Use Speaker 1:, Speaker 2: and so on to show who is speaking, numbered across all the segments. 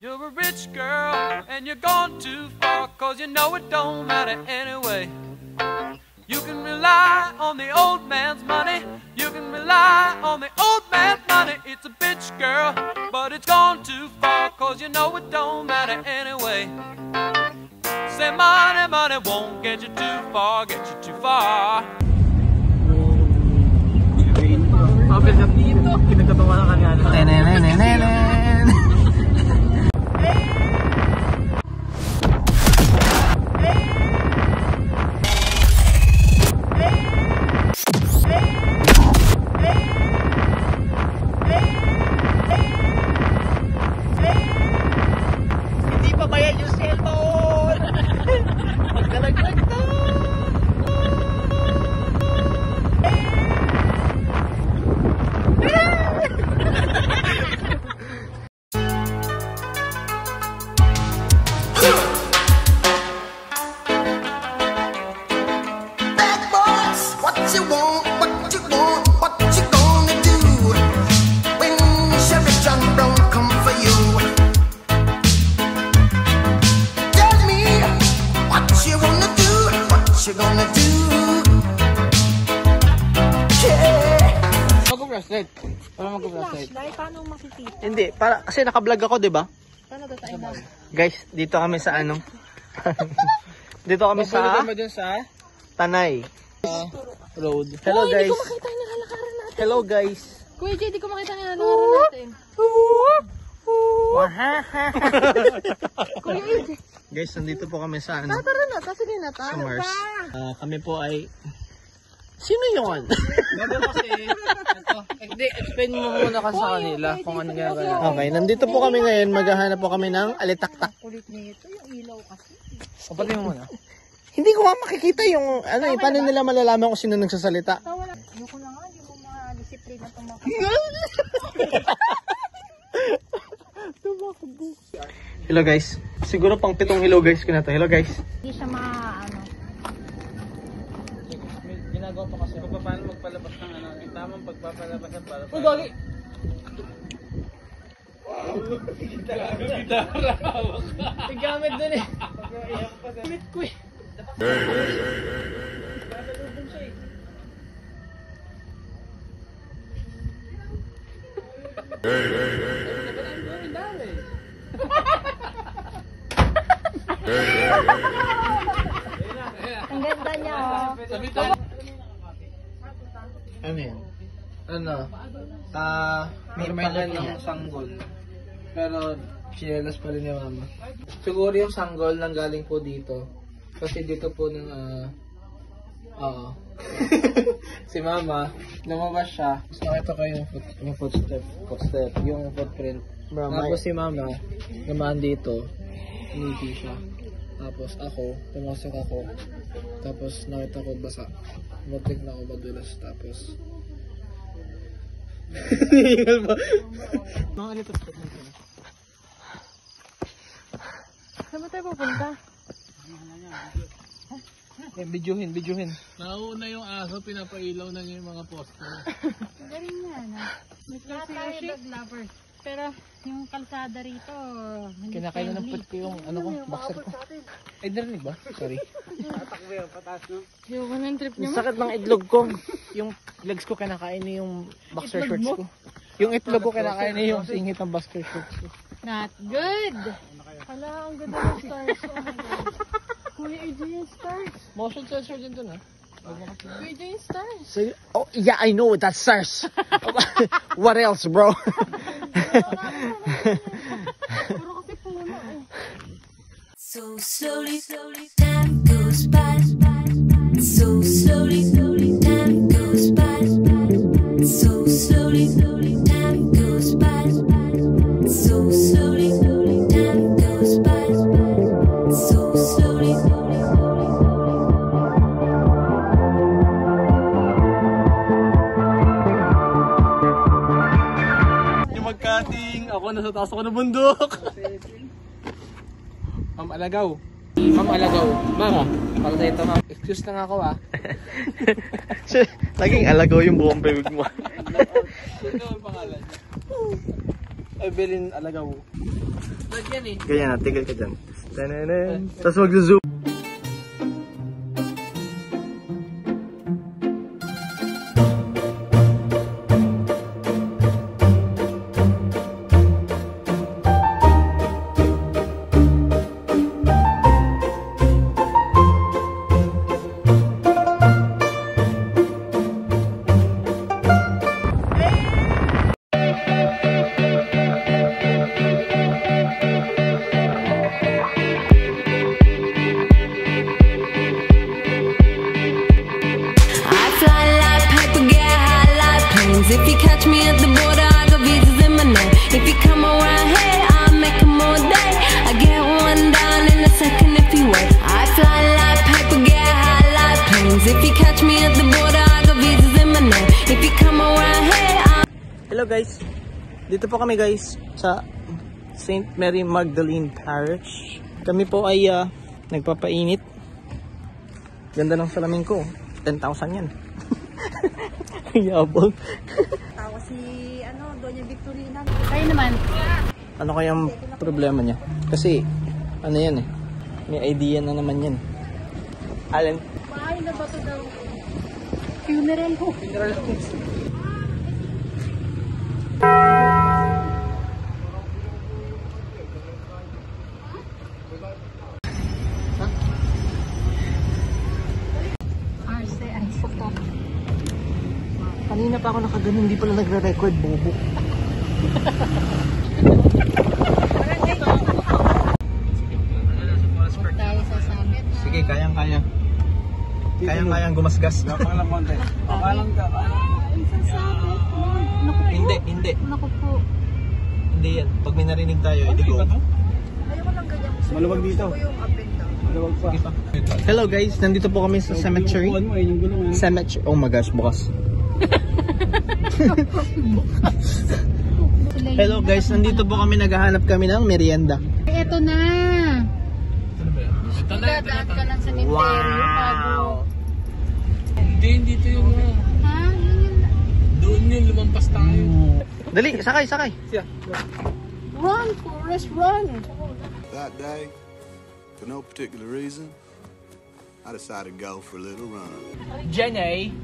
Speaker 1: You're a rich girl and you're gone too far cause you know it don't matter anyway. You can rely on the old man's money. You can rely on the old man's money. It's a bitch girl, but it's gone too far cause you know it don't matter anyway. Say money, money won't get you too far, get you too far.
Speaker 2: Mag-flashlight. Para mag-flashlight.
Speaker 3: Flashlight, paano makikita?
Speaker 2: Hindi, para kasi naka-vlog ako, 'di ba?
Speaker 3: Paano tayo na?
Speaker 2: Guys, dito kami sa ano? dito kami sa
Speaker 4: dun sa
Speaker 2: Tanay Road. Hello
Speaker 3: Uy,
Speaker 2: guys.
Speaker 3: Hindi ko makita yung nakalakaran natin.
Speaker 2: Hello guys.
Speaker 3: Kuya Jay, di ko makita yung nakalakaran natin. Kuya Jay,
Speaker 2: guys, nandito po kami sa ano?
Speaker 3: tara na, kasi din na
Speaker 2: Sa
Speaker 3: tayo.
Speaker 2: Mars. Ah, kami po ay Sino yon?
Speaker 4: Meron kasi, ito, hindi, explain mo muna kasi sa kanila kung ano ginagawa.
Speaker 2: okay, nandito po kami ngayon. Maghahanap po kami ng alitaktak.
Speaker 3: Kulit nito, yung ilaw kasi.
Speaker 4: Kapatid mo muna.
Speaker 2: Hindi ko nga makikita yung ano eh. Paano nila malalaman kung sino nagsasalita?
Speaker 3: Lang. Ayoko na nga, hindi mo ma-disiplina itong mga
Speaker 2: Hello guys. Siguro pang pitong hello guys ko na to. Hello guys.
Speaker 3: Hindi siya ma, ano.
Speaker 4: Ginagawa pa kasi kung paano magpalabas ng ano, yung at para Uy, gagi! May gamit dun eh. Gamit ko eh.
Speaker 3: Ang ganda niya, oh.
Speaker 2: Ano yan?
Speaker 4: Ano? Ah, may pagal yung sanggol. Pero, chinelas pa rin yung mama. Siguro yung sanggol nang galing po dito. Kasi dito po nang, ah, oo. si mama, lumabas siya. Tapos nakita ko yung, foot, yung footstep, footstep, yung footprint.
Speaker 2: May-
Speaker 4: Tapos si mama, naman dito, umiti siya. Tapos ako, pumasok ako. Tapos nakita ko basa. Mutik na ako madulas. Tapos,
Speaker 2: Mga alitaktak na ito.
Speaker 3: Saan ba tayo pupunta?
Speaker 4: eh, bidyuhin, bidyuhin.
Speaker 5: Nauna yung aso, pinapailaw na niya yung mga poster.
Speaker 3: Galing nga, no? May tayo dog lovers. Pero yung kalsada rito, hindi
Speaker 4: Kinakain na ng
Speaker 3: friendly.
Speaker 4: put ko yung ano ko, boxer ko. Ay, narinig ba? Sorry.
Speaker 3: Yung anong trip niyo?
Speaker 4: Yung sakit ng itlog ko. Yung legs ko kinakain niya yung boxer shorts ko. Yung itlog ko kinakain niya yung singit ng boxer shorts ko.
Speaker 3: Not good! Hala, ang ganda ng stars. Oh my God. Kuya AJ yung stars.
Speaker 4: Motion sensor din dun ah.
Speaker 3: Kuya AJ yung stars.
Speaker 2: So, oh, yeah, I know that's SARS. What else, bro?
Speaker 3: Eh.
Speaker 6: So slowly, slowly, time goes by. So slowly, slowly, time goes by. So slowly, slowly,
Speaker 4: ako nasa taas ako ng bundok. Ma'am Alagaw. Ma'am Alagaw. Ma'am, para sa ito ma'am. Excuse na nga ako ah.
Speaker 2: Naging alagaw yung buong bibig mo.
Speaker 4: Ang pangalan? Evelyn Alagaw.
Speaker 2: Ganyan na, tigil ka dyan. Tapos mag-zoom.
Speaker 6: Me at the border, I got visas in my name. If you come around here, I'll make 'em all day. I get one down in a second if you wait. I fly like paper, get high like planes. If you catch me at the border, I got visas in my name. If you come around here, I'll
Speaker 2: Hello guys. Dito po kami guys sa St. Mary Magdalene Parish. Kami po ay ah, nagpapainit. Ganda ng salamin ko. 10,000 yan. Yabang.
Speaker 3: Tawa si, ano, Doña Victorina. Kayo naman.
Speaker 2: Ano kayang problema niya? Kasi, ano yan eh. May idea na naman yan. Alin?
Speaker 3: Bahay na ba ito daw? Funeral home.
Speaker 2: Funeral
Speaker 3: puto.
Speaker 2: Kanina pa ako nakaganon, hindi pala nagre-record, bobo. Sige, kayang-kaya. Kayang-kayang gumasgas.
Speaker 4: Pakalang konti. Pakalang ka.
Speaker 2: Hindi, hindi.
Speaker 3: Naku po.
Speaker 2: Hindi yan. Pag may narinig tayo, hindi go.
Speaker 4: Maluwag dito. Maluwag pa.
Speaker 2: Hello guys, nandito po kami sa cemetery.
Speaker 4: gulungan.
Speaker 2: Cemetery. Oh my gosh, bukas.
Speaker 3: Sila yung-
Speaker 2: Hello guys, nandito po kami naghahanap kami ng merienda.
Speaker 3: Ay, Eto na.
Speaker 5: Ito na, ito na.
Speaker 3: Ka ng cemetery bago.
Speaker 5: Hindi, dito yung ano.
Speaker 3: Ha?
Speaker 5: Doon yun, lumampas tayo.
Speaker 2: Dali, sakay, sakay.
Speaker 3: Run, Forrest, run.
Speaker 7: That day, for no particular reason, I decided to go for a little run.
Speaker 4: Jenny.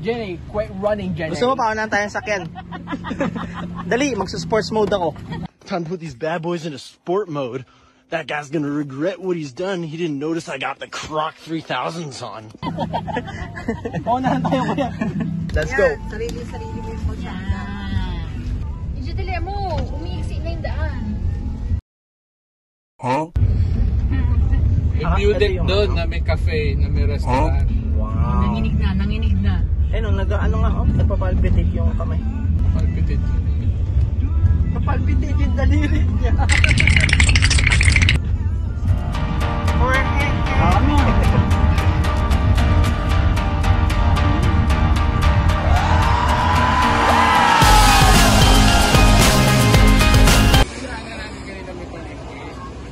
Speaker 4: Jenny, quit running, Jenny.
Speaker 2: Gusto mo pa na tayong sakyan? Dali, magsa-sports mode ako.
Speaker 8: Time to put these bad boys into sport mode. That guy's gonna regret what he's done. He didn't notice I got the Croc 3000s on.
Speaker 4: Paunahan tayo kuya.
Speaker 2: Let's go.
Speaker 3: Sarili-sarili mo yung pagsanda. Medyo dali mo. Umiiksi na yung daan.
Speaker 5: May view deck doon na may cafe, na may restaurant.
Speaker 2: Wow.
Speaker 3: Nanginig na, nanginig na.
Speaker 2: Eh, no, nag, ano nga, oh, nagpapalpitate yung kamay.
Speaker 5: Palpitate.
Speaker 2: Napalpitate yung daliri niya.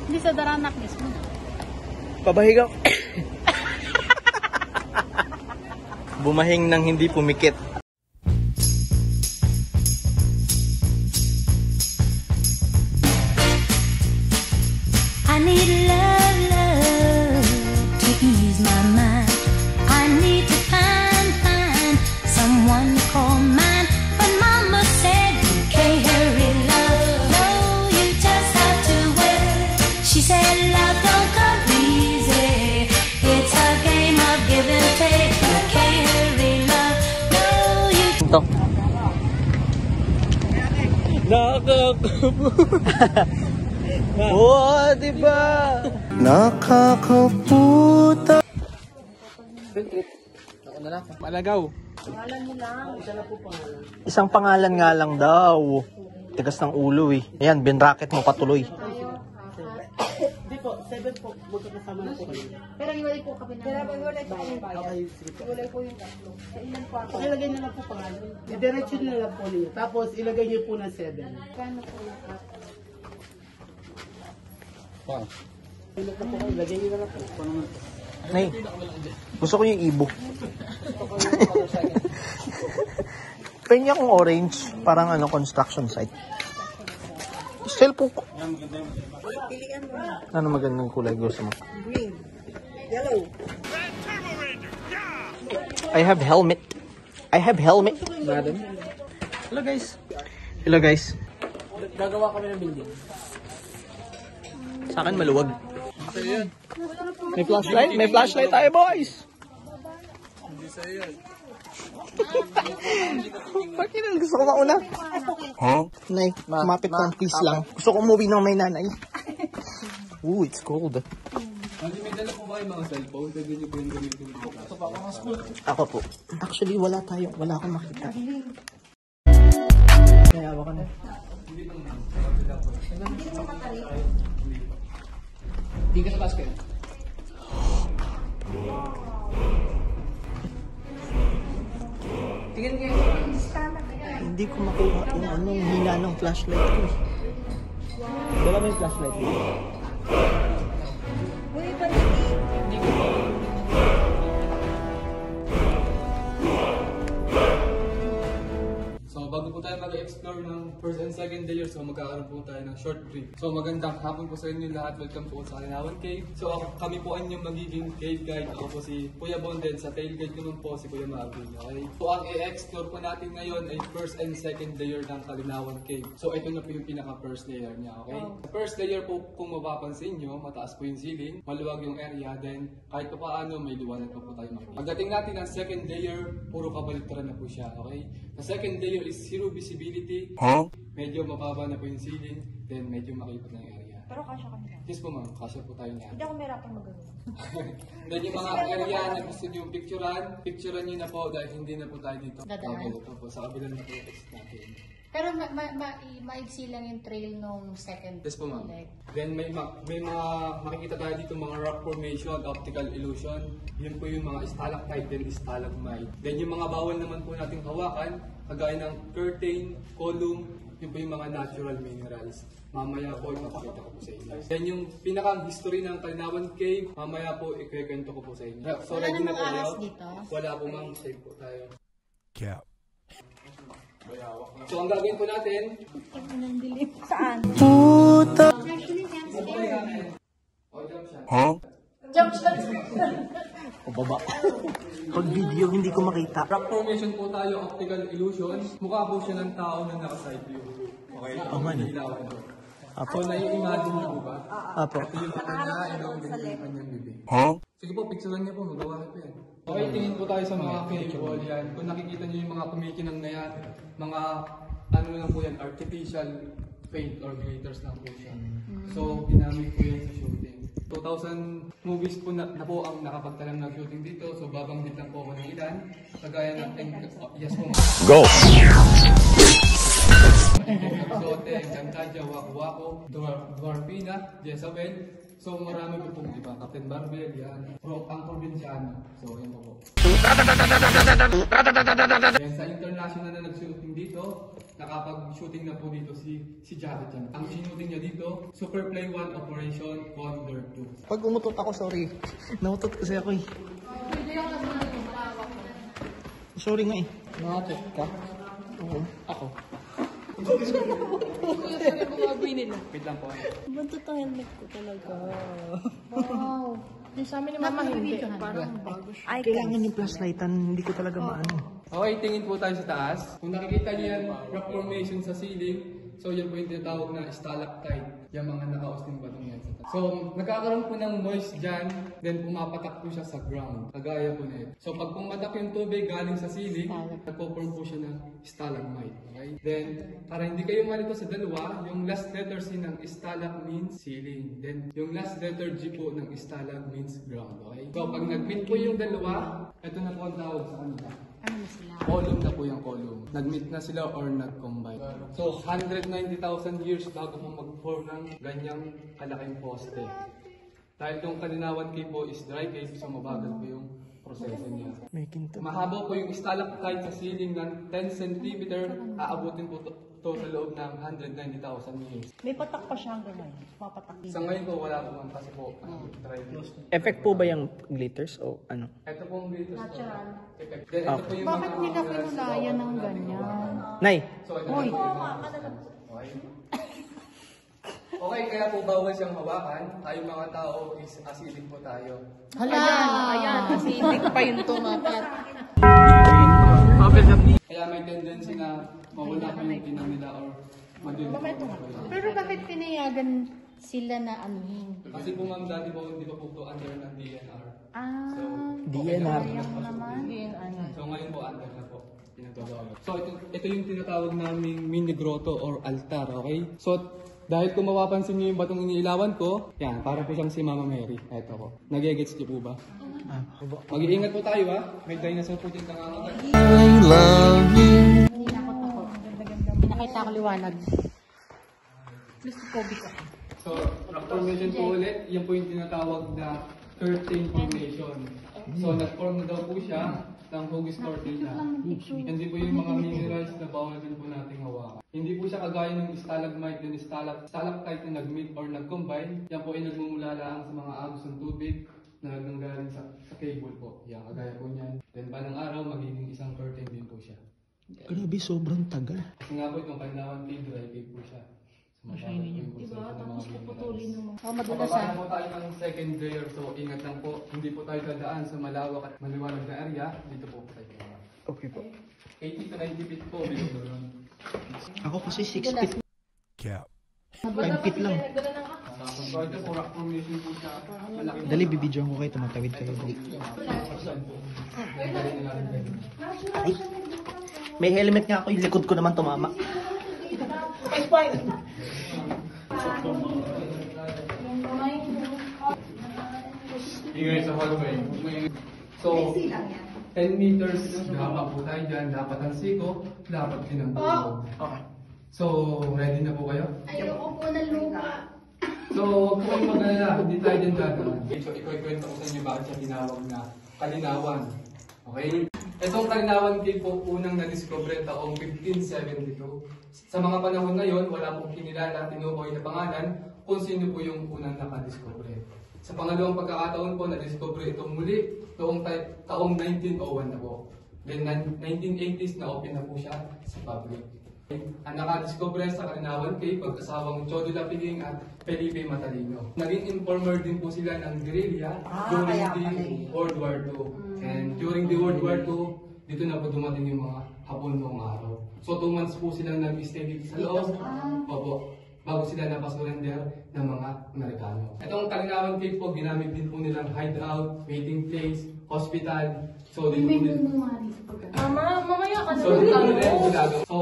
Speaker 3: Hindi sa daranak mismo.
Speaker 2: Pabahiga. Bumahing nang hindi pumikit.
Speaker 6: You
Speaker 2: Ito. Oo, oh, diba?
Speaker 8: Nakakaputa.
Speaker 4: Palagaw.
Speaker 2: Isang pangalan nga lang daw. Tigas ng ulo eh. Ayan, binracket mo patuloy.
Speaker 3: Pero hiwalay po kami na. Pero hiwalay po kami bayan. Hiwalay po yung tatlo. Sa ilan po ako.
Speaker 9: Ilagay na lang po pangalan. Idiretso na lang po ninyo. Tapos ilagay niyo po ng 7.
Speaker 3: Kano po yung
Speaker 9: Ilagay niyo na lang po.
Speaker 2: Nay, gusto ko yung ibo. Pwede akong orange, parang ano, construction site. Cellphone ko. Ano magandang kulay gusto mo?
Speaker 10: Green. Yellow.
Speaker 2: I have helmet. I have helmet. Madam. Hello guys. Hello guys.
Speaker 4: Gagawa kami ng building.
Speaker 2: Sa akin maluwag. May flashlight? May flashlight tayo boys. Bakit na gusto ko mauna? Huh? Nay, kumapit lang please lang. Gusto ko umuwi ng may nanay. Ooh, it's cold.
Speaker 5: Hindi may dala po ba yung mga cellphone? Pwede nyo po yung gamitin dito.
Speaker 2: Ako po. Actually, wala tayo. Wala akong makita. Kaya ako na.
Speaker 4: Hindi ka sa basket. Tingin kayo.
Speaker 2: Hindi ko makuha yung ano, yung hina ng flashlight ko. eh. Dala mo yung flashlight mo.
Speaker 10: Uy, paniti.
Speaker 5: So bago po tayo mag-explore ng first and second layer, so magkakaroon po tayo ng short brief. So magandang hapon po sa inyo lahat. Welcome po sa Kalinawan Cave. So ako, kami po ang inyong magiging cave guide. Ako po si Kuya Bonden. Sa tail guide naman po si Kuya Marvin. Okay? So ang i-explore po natin ngayon ay first and second layer ng Kalinawan Cave. So ito na po yung pinaka first layer niya. Okay? Sa first layer po, kung mapapansin nyo, mataas po yung ceiling, maluwag yung area, then kahit pa paano may liwanag pa po tayo makikita. Pagdating natin ng second layer, puro kabaliktaran na po siya. Okay? The second layer is zero visibility. Medyo mababa na po yung ceiling, then medyo makipot na yung area.
Speaker 10: Pero kasya kami na.
Speaker 5: Yes po ma'am, kasya po tayo niyan.
Speaker 10: Hindi ako mahirapan magano.
Speaker 5: then yung mga area na gusto nyo picturean, picturean nyo na po dahil hindi na po tayo dito.
Speaker 3: Dadaan.
Speaker 5: Okay, ito po, sa kabilang na po natin.
Speaker 3: Pero ma ma ma maigsi lang yung trail nung second
Speaker 5: Yes po ma'am.
Speaker 3: leg.
Speaker 5: Then may ma- may mga makikita tayo dito mga rock formation, optical illusion. Yun po yung mga stalactite and stalagmite. Then yung mga bawal naman po nating hawakan, kagaya ng curtain, column, yun po yung mga natural minerals. Mamaya po ipapakita ko po sa inyo. Then yung pinakang history ng Kalinawan Cave, mamaya po ikwento ko po sa inyo. So
Speaker 3: Wala
Speaker 5: ready na
Speaker 3: namang ahas dito?
Speaker 5: Wala po ma'am, safe po tayo.
Speaker 7: Cap.
Speaker 5: So ang gagawin po natin,
Speaker 10: Saan?
Speaker 7: Huh?
Speaker 2: O baba. Pag video, hindi ko makita.
Speaker 5: rock formation po tayo, optical illusion. Mukha po siya ng tao na naka-side view. Okay?
Speaker 2: Oh, man. Apo.
Speaker 5: So, nai-imagine niyo po ba?
Speaker 2: Apo.
Speaker 5: Ito yung mata niya, ito yung kanyang bibig.
Speaker 7: Huh?
Speaker 5: Sige po, picturean niyo po, magawa po yan. Okay, tingin po tayo sa mga cave wall yan. Kung nakikita niyo yung mga kumikinang na yan, mga ano lang po yan, artificial paint or glitters lang po siya. So, ginamit po yan sa shooting. 2,000 movies po na, na po ang nakapagtalang ng shooting dito. So, babanggit lang po ako ng ilan. Kagaya ng oh, yes po.
Speaker 7: Go.
Speaker 5: Exote, Encantadia, Waku Waku, Dwar- Dwarfina, Jezabel. So marami po pong iba. Captain Barbell, yan. Pro, ang probinsyano. So yan po po. Then sa international na nag-shooting dito, nakapag-shooting na po dito si si Jared Chan. Ang shooting niya dito, Super Play 1 Operation Condor 2.
Speaker 2: Pag umutot ako, sorry. Nautot kasi ako eh. Sorry nga eh.
Speaker 4: Nakatot ka.
Speaker 2: Oo.
Speaker 4: Ako.
Speaker 5: Wait lang po.
Speaker 10: Buntot ang helmet ko talaga.
Speaker 3: Wow. Yung sa amin ni Mama hindi. Parang bago siya.
Speaker 2: Kailangan yung flashlightan, hindi ko talaga maano.
Speaker 5: Okay, tingin po tayo sa taas. Kung nakikita niyo yan, rock sa ceiling, so yan po yung tinatawag na stalactite. Yung mga nakausting batong yan sa taas. So, nagkakaroon po ng moist dyan, then pumapatak po siya sa ground. Kagaya po na ito. So, pag pumatak yung tubig galing sa ceiling, nagpo-form po siya ng stalagmite. Okay? Then, para hindi kayo malito sa dalawa, yung last letter C ng stalag means ceiling. Then, yung last letter G po ng stalag means ground. Okay? So, pag nag-meet po yung dalawa, ito na po ang tawag sa kanila.
Speaker 3: Ano na sila?
Speaker 5: Column na po yung column. Nag-meet na sila or nag-combine. So, 190,000 years bago mo mag-form ng ganyang kalaking poste. Dahil yung Kalinawan Cave po is dry cave, so mabagal po yung proseso niya. Mahaba po yung stalactite sa ceiling ng 10 cm, aabutin po to, to sa loob ng 190,000 years.
Speaker 10: May patak pa siya hanggang ngayon. Mapatak din.
Speaker 5: Sa ngayon po, wala po man kasi po, ano, dry cave.
Speaker 2: Effect po ba yung glitters o ano?
Speaker 5: Ito pong glitters po.
Speaker 3: Natural.
Speaker 5: Effect. Then, ito po yung
Speaker 3: Bakit
Speaker 5: mga
Speaker 3: nila
Speaker 5: minerals na
Speaker 3: pinulayan ng
Speaker 5: po natin
Speaker 3: ganyan?
Speaker 2: Nay,
Speaker 5: So, ito
Speaker 3: Uy.
Speaker 5: na po yung mga- Okay. Okay, kaya po bawal siyang hawakan. Tayong mga tao is acidic po tayo.
Speaker 10: Hala! Ayan, acidic pa yung tumapat.
Speaker 5: Kaya may tendency na mawala po yung tinang nila or madilim.
Speaker 10: Pero bakit pinayagan sila na anuhin?
Speaker 5: Kasi po ma'am, dati po hindi pa po po under ng DNR.
Speaker 10: Ah,
Speaker 2: DNR.
Speaker 10: sayang naman.
Speaker 5: So ngayon po under na po. So ito, ito yung tinatawag naming mini grotto or altar, okay? So dahil kung mapapansin niyo yung batong iniilawan ko, yan, para po siyang si Mama Mary. Eto ko. Nagigets niyo po ba? Mag-iingat po tayo ha. May dinosaur po dyan nangangagat.
Speaker 10: Nakita ko liwanag. Gusto ko bika.
Speaker 5: So, rock formation po ulit, yan po yung tinatawag na curtain formation. So, nag-form na daw po siya ng hugis cortina. Hindi po yung mga minerals na bawal din po nating hawakan. Hindi po siya kagaya ng stalagmite and stalak stalactite na nag-meet or nag-combine. Yan po ay nagmumula lang sa mga agos ng tubig na naganggaling sa, sa cable po. Yan, kagaya po niyan. Then, banang araw, magiging isang curtain din po siya.
Speaker 2: Grabe, sobrang tagal.
Speaker 5: Nga po itong kanilawan cave, dry cave po siya. Mashiny niya. Diba? Tapos puputulin mo.
Speaker 10: Oh, madulas ah.
Speaker 5: po tayo ng second layer, so ingat lang po. Hindi po tayo dadaan sa malawak at maliwanag na area. Dito po po tayo.
Speaker 2: Okay po.
Speaker 5: 80 to 90 feet po, below ground.
Speaker 2: Ako kasi 6 feet.
Speaker 7: Cap.
Speaker 2: 5 feet lang.
Speaker 5: So ito po, rock formation po siya.
Speaker 2: Dali, bibidyoan ko kayo, tumatawid kayo. Ay, may helmet nga ako, yung likod ko naman tumama.
Speaker 5: Ingay sa hallway. So, 10 meters dapat po tayo dyan. Dapat ang siko, dapat din ang tulog. So, ready na po kayo?
Speaker 6: Ayoko po ng lupa.
Speaker 5: So, huwag po kayong mag-alala, hindi tayo din dadaan. So, ikukwento ko sa inyo bakit siya tinawag na kalinawan. Okay? Itong kalinawan cave po unang na-discover taong 1572. Sa mga panahon na yon, wala pong kinilala, tinukoy na pangalan kung sino po yung unang nakadiscover. Sa pangalawang pagkakataon po, na-discover itong muli noong ta- taong 1901 na po. Then, nan- 1980s na open na po siya sa public. Ang nakadiscover sa Kalinawan Cave, pag-asawang Chodo Lapiling at Felipe Matalino. Naging informer din po sila ng guerrilla during the World War II. And during the World War II, dito na po dumating yung mga Hapon noong araw. So two months po silang nag-stay dito sa loob. Opo. Bago sila napasurrender ng mga Amerikano. Itong Kalinawan Cave po, ginamit din po nilang hideout, waiting place, hospital. So, dito po nila-
Speaker 10: Mama, mamaya ka
Speaker 5: So, dito nila ginagawa. So,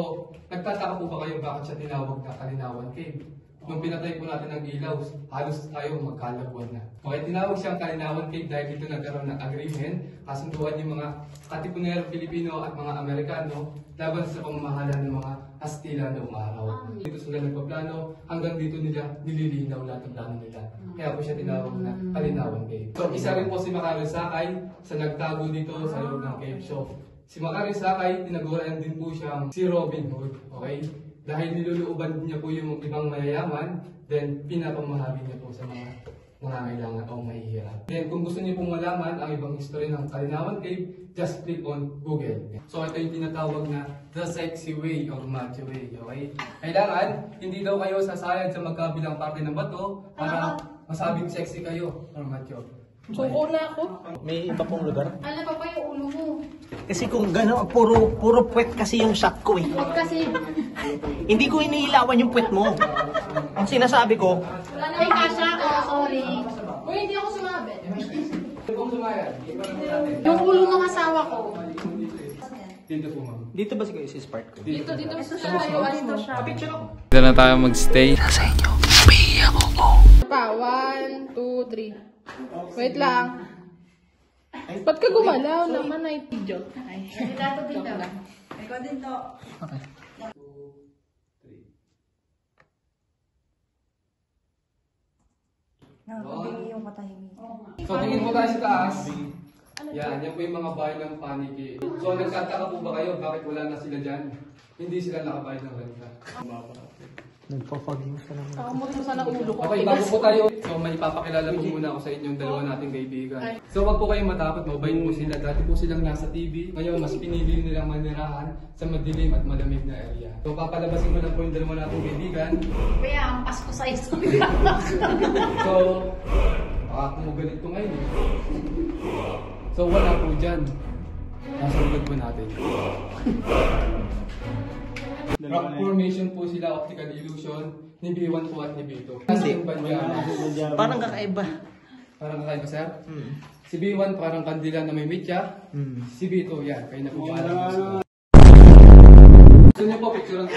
Speaker 5: nagtataka po ba kayo bakit siya tinawag na Kalinawan Cave? Nung pinatay po natin ang ilaw, halos tayo magkalagwan na. Okay, tinawag siyang Kalinawan Cave dahil dito nagkaroon ng agreement, kasunduan yung mga katipunero Pilipino at mga Amerikano laban sa pamamahala ng mga Kastila noong araw. Dito sila nagpaplano, hanggang dito nila nililinaw lahat ng plano nila. Kaya po siya tinawag na Kalinawan Cave. So, isa rin po si Macario Sakay sa nagtago dito sa loob ng cave show. Si Macario Sakay, tinaguran din po siyang si Robin Hood. Okay? Dahil niluluuban niya po yung ibang mayayaman, then pinapamahagi niya po sa mga nangangailangan o mahihirap. Then kung gusto niyo pong malaman ang ibang history ng Kalinawan Cave, just click on Google. So ito yung tinatawag na The Sexy Way or Macho Way. Okay? Kailangan, hindi daw kayo sasayad sa magkabilang parte ng bato para masabing sexy kayo or macho.
Speaker 10: Suko na ako.
Speaker 2: May iba pong lugar.
Speaker 6: Ala pa pa yung ulo mo.
Speaker 2: Kasi kung gano'n, puro, puro puwet kasi yung shot ko eh.
Speaker 6: Huwag kasi.
Speaker 2: Hindi ko iniilawan yung puwet mo. Ang sinasabi ko,
Speaker 6: Wala na may kasha ako. Sorry. Uy, hindi ako
Speaker 5: natin.
Speaker 6: Yung ulo ng asawa ko.
Speaker 5: Dito po ma'am.
Speaker 2: dito ba siguro si Spark ko?
Speaker 6: Dito, dito. Dito siya. Dito siya.
Speaker 1: Dito na tayo magstay. Nasa inyo.
Speaker 10: Pa, one, two, three. Wait lang. Ba't ka gumalaw naman ay video? Ay,
Speaker 6: Dato din daw.
Speaker 10: Ikaw din to.
Speaker 5: So, tingin po tayo sa taas. Yan, yan po yung mga bahay ng paniki. So, nagtataka po ba kayo bakit wala na sila dyan? Hindi sila nakabayad ng renta.
Speaker 2: Nagpa-fogging sa naman.
Speaker 10: Kakamot mo sana ulo ko.
Speaker 5: Okay, bago po tayo, so may papakilala po muna ako sa inyong dalawa nating kaibigan. So wag po kayong matakot, mabait po sila. Dati po silang nasa TV. Ngayon, mas pinili nilang manirahan sa madilim at malamig na area. So papalabasin ko lang po yung dalawa nating kaibigan.
Speaker 3: Kaya ang pasko sa isang
Speaker 5: So, baka kumugalit ko ngayon eh. So wala po dyan. Nasa likod po natin. Rock formation po sila, optical illusion, ni B1 po at ni B2. Nasa yung banya.
Speaker 2: Parang kakaiba.
Speaker 5: Parang kakaiba, sir? Si B1 parang kandila na may mitya.
Speaker 2: Hmm.
Speaker 5: Si B2, yan. Kayo na po paalam. Gusto niyo po, picturean ko.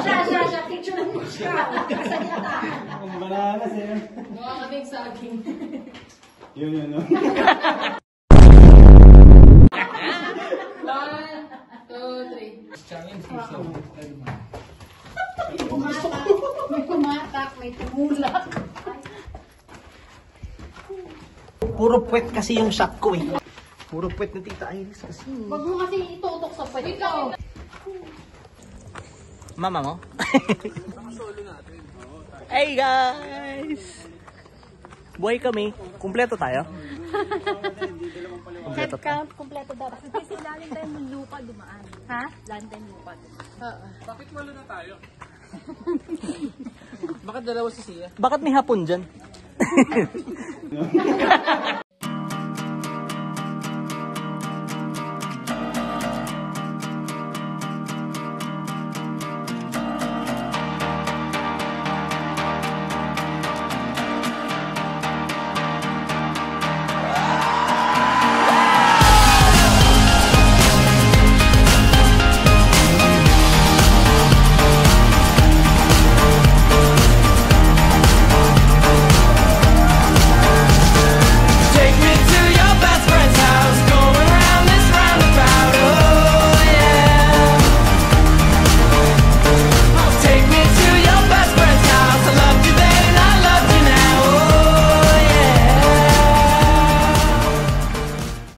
Speaker 3: Siya, siya, siya. Picture mo siya. Kasalitahan.
Speaker 10: Mukha kaming saging.
Speaker 8: Yun, yun, no?
Speaker 10: One, two, three.
Speaker 3: May kumatak, may tumulak.
Speaker 2: Puro puwet kasi yung shot ko eh. Puro puwet ni Tita Iris kasi.
Speaker 3: Huwag mo kasi itutok sa pwede ko.
Speaker 2: Mama mo? hey guys! Buhay kami. Kumpleto tayo?
Speaker 3: Head count, kompleto dapat. Kasi lalim tayo ng lupa dumaan. Ha? Lalim tayo lupa dumaan.
Speaker 5: Bakit walo na tayo?
Speaker 2: Bakit may hapon dyan?